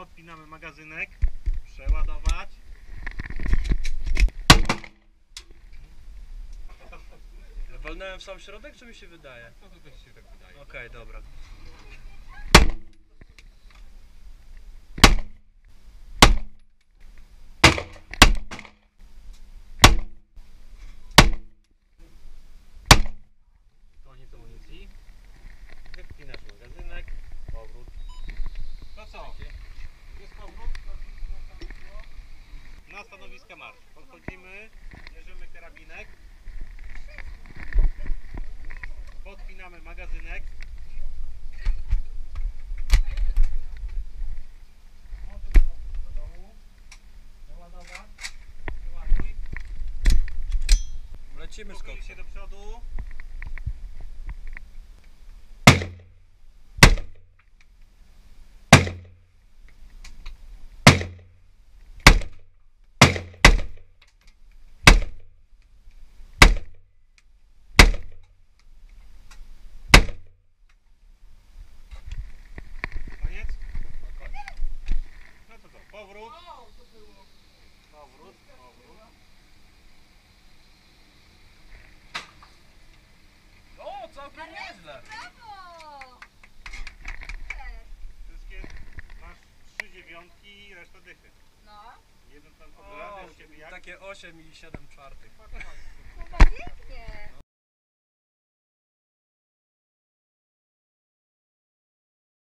Podpinamy magazynek. Przeładować. Walnąłem w sam środek, czy mi się wydaje? No to też się tak wydaje. Okej, dobra. Stanowiska marsz. Podchodzimy, bierzemy karabinek. Podpinamy magazynek. Lecimy Pochyl się do przodu. Brawo! Super. Wszystkie masz trzy dziewiątki i reszta dychy. No, Jeden tam O, pobrany, u ciebie jak? takie 8 i 7 czwartych. chyba pięknie. No